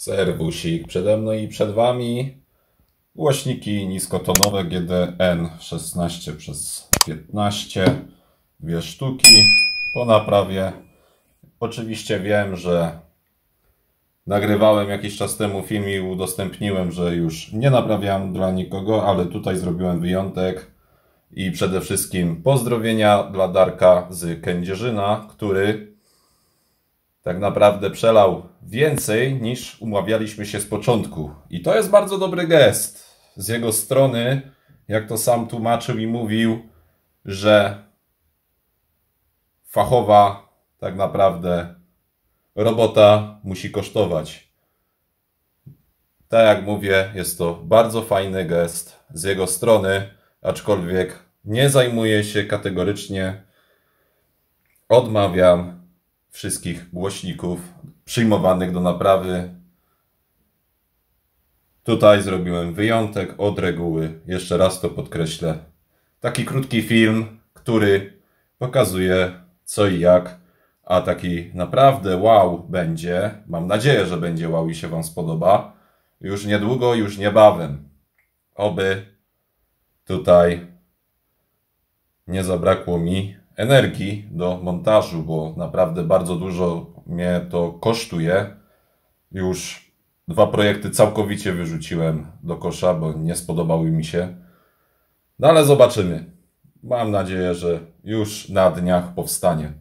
Serwusik przede mną i przed Wami. Głośniki niskotonowe GDN 16 przez 15 dwie sztuki po naprawie. Oczywiście wiem, że nagrywałem jakiś czas temu film i udostępniłem, że już nie naprawiam dla nikogo, ale tutaj zrobiłem wyjątek i przede wszystkim pozdrowienia dla Darka z Kędzierzyna, który tak naprawdę przelał więcej niż umawialiśmy się z początku. I to jest bardzo dobry gest z jego strony, jak to sam tłumaczył i mówił, że fachowa tak naprawdę robota musi kosztować. Tak jak mówię, jest to bardzo fajny gest z jego strony, aczkolwiek nie zajmuję się kategorycznie, odmawiam wszystkich głośników przyjmowanych do naprawy. Tutaj zrobiłem wyjątek od reguły. Jeszcze raz to podkreślę. Taki krótki film, który pokazuje co i jak, a taki naprawdę wow będzie. Mam nadzieję, że będzie wow i się Wam spodoba. Już niedługo, już niebawem. Oby tutaj nie zabrakło mi energii do montażu, bo naprawdę bardzo dużo mnie to kosztuje. Już dwa projekty całkowicie wyrzuciłem do kosza, bo nie spodobały mi się. No ale zobaczymy. Mam nadzieję, że już na dniach powstanie.